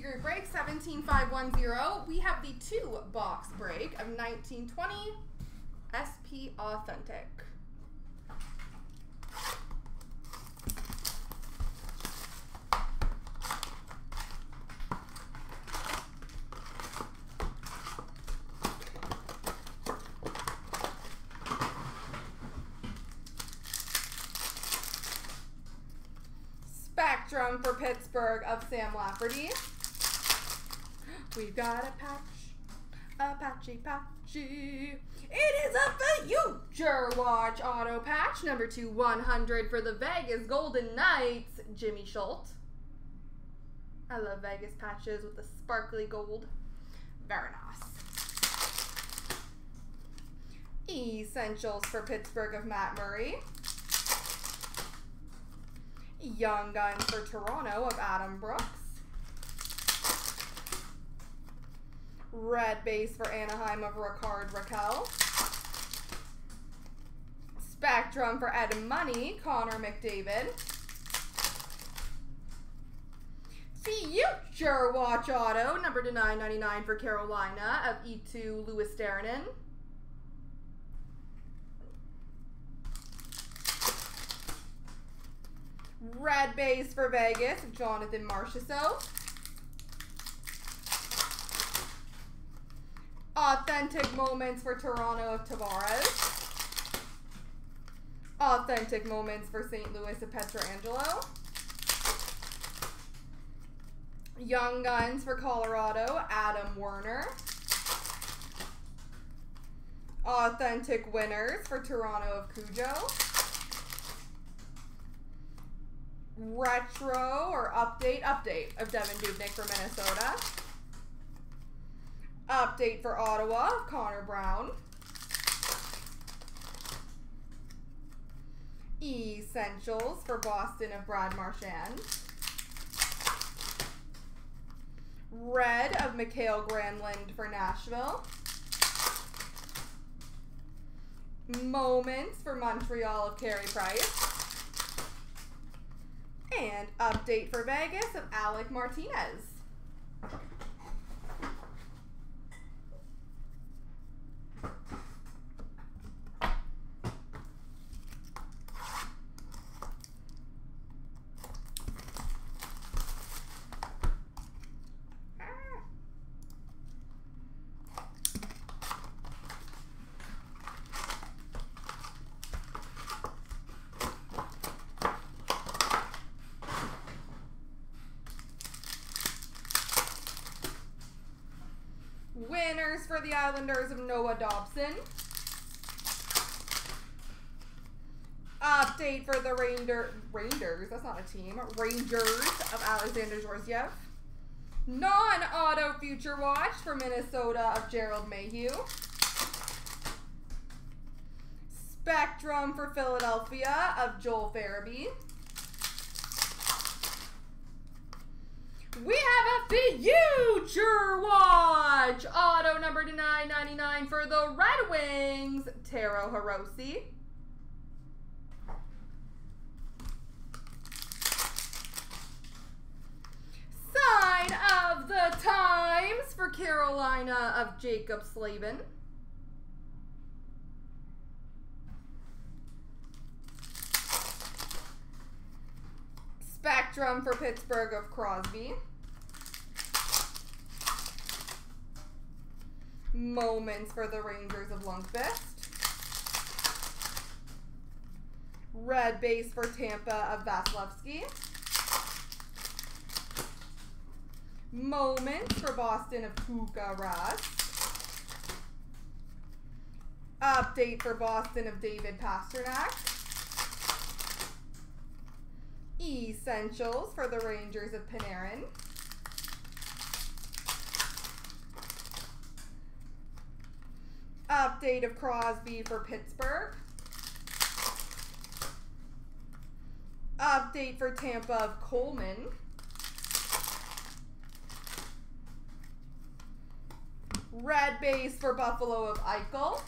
group break 17510. We have the two box break of 1920 SP Authentic. Spectrum for Pittsburgh of Sam Lafferty. We've got a patch, a patchy patchy. It is a future watch auto patch, number two 100 for the Vegas Golden Knights, Jimmy Schuldt. I love Vegas patches with the sparkly gold. Very nice. Essentials for Pittsburgh of Matt Murray. Young Guns for Toronto of Adam Brooks. Red base for Anaheim of Rickard Rakell. Spectrum for Edmonton, Connor McDavid. Future Watch Auto, number to 999 for Carolina of Eetu Luostarinen. Red base for Vegas, Jonathan Marchessault. Authentic moments for Toronto of Tavares. Authentic moments for St. Louis of Pietrangelo. Young Guns for Colorado, Adam Werner. Authentic winners for Toronto of Cujo. retro or update, update of Devan Dubnyk for Minnesota. Update for Ottawa, Connor Brown. Essentials for Boston of Brad Marchand. Red of Mikael Granlund for Nashville. Moments for Montreal of Carey Price. And update for Vegas of Alec Martinez. Winners for the Islanders of Noah Dobson. Update for the Ranger, Rangers, that's not a team, Rangers of Alexander Georgiev. Non-auto future watch for Minnesota of Gerald Mayhew. Spectrum for Philadelphia of Joel Farabee. We have a future watch. Number to 999 for the Red Wings, Taro Hirose. Sign of the Times for Carolina of Jaccob Slavin. Spectrum for Pittsburgh of Crosby. Moments for the Rangers of Lundqvist. Red base for Tampa of Vasilevskiy. Moments for Boston of Tuukka Rask. Update for Boston of David Pastrnak. Essentials for the Rangers of Panarin. Update of Crosby for Pittsburgh. Update for Tampa of Coleman. Red base for Buffalo of Eichel.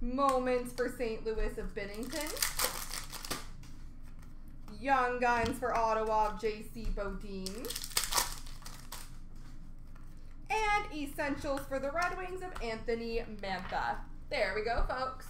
Moments for St. Louis of Binnington. Young Guns for Ottawa of J.C. Bodine. And Essentials for the Red Wings of Anthony Mantha. There we go, folks.